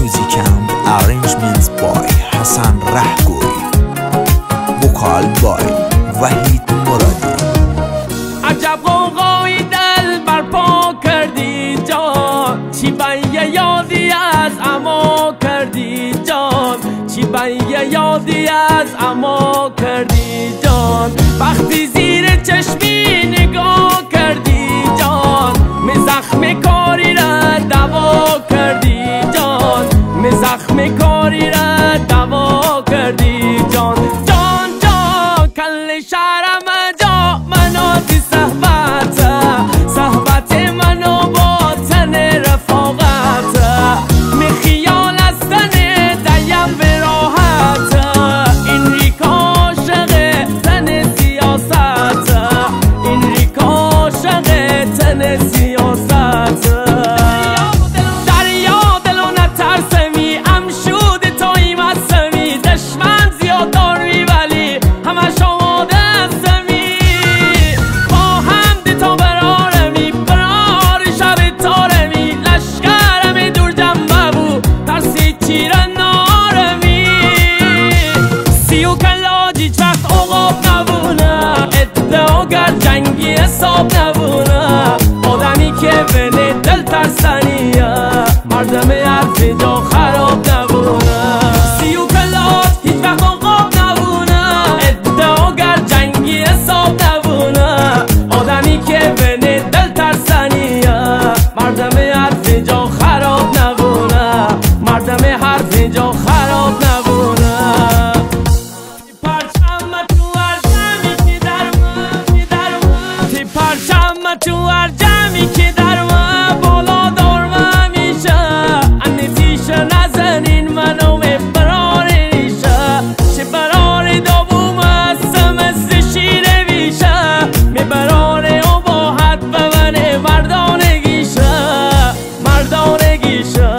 And arrangements by حسن رهگوی. وکال بای وحید مرادی. عجب قوقایی دل برپا کردی جان. چی یه یادی از اما کردی جان. چی یه یادی از اما کردی جان. وقتی زیر چشمی نگاه کردی جان جان جان تو هر جمعی که در من بالا دار میشه. انتیشه نزنین منو برار ریشه چه برار دابوم هستم از شیر برار او با حد ببنه مردانگیشه مردانگیشه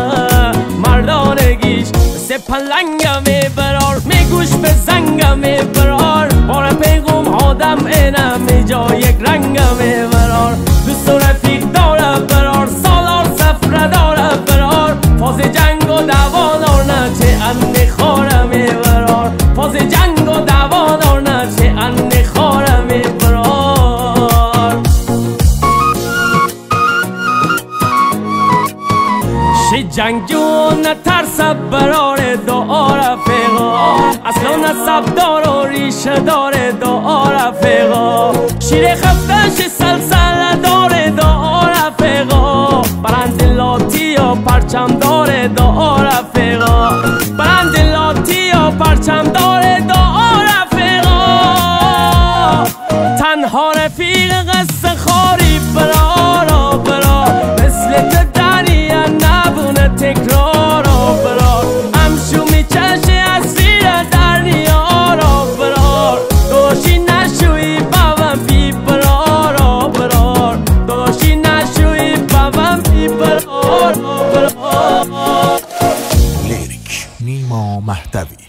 مردانگیش سه پلنگم برار می گوش به زنگم برار بار پیغم آدم اینم جا یک رنگم فاز جنگ و دعوا دار نه چه اندی خارم برار فاز جنگ و دعوا دار نه چه اندی خارم برار شی جنگجو نترس برار دعا رفیقا اصلا نصب دار و ریشه دار دعا رفیقا شیر خفتش سلسله دار دعا رفیقا برند لاتی یا پرچم دار دعا رفیقا برند لاتی یا پرچم دار دعا رفیقا تنها رفیق قصه خواه نیما مهدوی